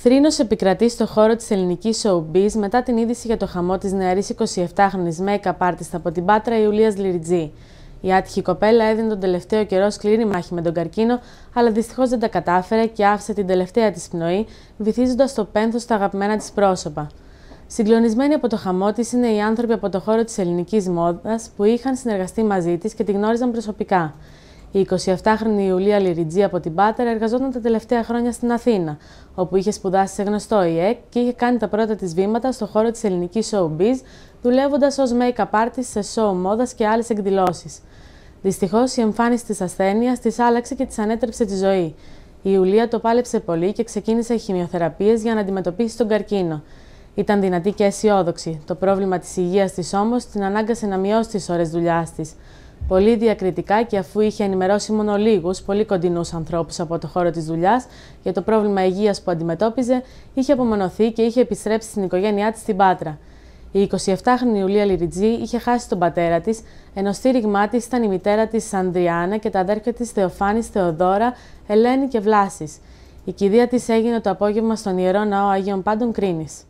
Θρήνος επικρατεί στο χώρο της ελληνικής showbiz μετά την είδηση για το χαμό της νεαρής 27χρονη make-up artist από την Πάτρα Ιουλίας Λιριτζή. Η άτυχη κοπέλα έδινε τον τελευταίο καιρό σκληρή μάχη με τον καρκίνο, αλλά δυστυχώς δεν τα κατάφερε και άφησε την τελευταία της πνοή, βυθίζοντας το πένθος στα αγαπημένα της πρόσωπα. Συγκλονισμένοι από το χαμό της είναι οι άνθρωποι από το χώρο της ελληνικής μόδας που είχαν συνεργαστεί μαζί της και τη γνώριζαν προσωπικά. Η 27χρονη Ιουλία Λιριτζή από την Πάτερα εργαζόταν τα τελευταία χρόνια στην Αθήνα, όπου είχε σπουδάσει σε γνωστό ΙΕΚ και είχε κάνει τα πρώτα της βήματα στο χώρο της ελληνικής showbiz, δουλεύοντας ως make-up artist σε show μόδας και άλλες εκδηλώσεις. Δυστυχώς, η εμφάνιση της ασθένειας της άλλαξε και της ανέτρεψε τη ζωή. Η Ιουλία το πάλεψε πολύ και ξεκίνησε χημειοθεραπείες για να αντιμετωπίσει τον καρκίνο. Ήταν δυνατή και αισιόδοξη. Το πρόβλημα της υγείας της όμως την ανάγκασε να μειώσει τις ώρες δουλειάς της πολύ διακριτικά και αφού είχε ενημερώσει μόνο λίγους, πολύ κοντινούς ανθρώπους από το χώρο της δουλειάς για το πρόβλημα υγείας που αντιμετώπιζε, είχε απομονωθεί και είχε επιστρέψει στην οικογένειά της στην Πάτρα. Η 27χρονη Ιουλία Λιριτζή είχε χάσει τον πατέρα της, ενώ στήριγμά της ήταν η μητέρα της Ανδριάννα και τα αδέρφια της Θεοφάνης, Θεοδώρα, Ελένη και Βλάσης. Η κηδεία της έγινε το απόγευμα στον ιερό ναό Αγίων Πάντων Κρίνης.